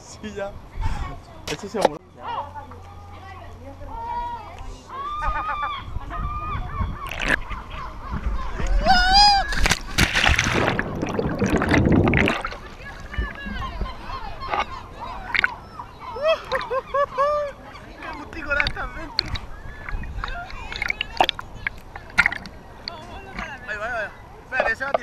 sí, ya. Eso se amor. しょ、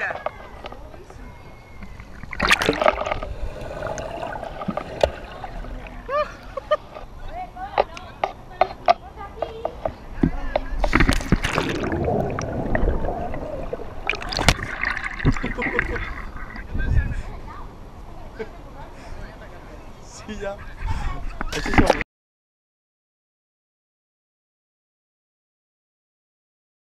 デ。谢谢。